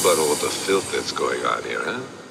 about all the filth that's going on here, huh?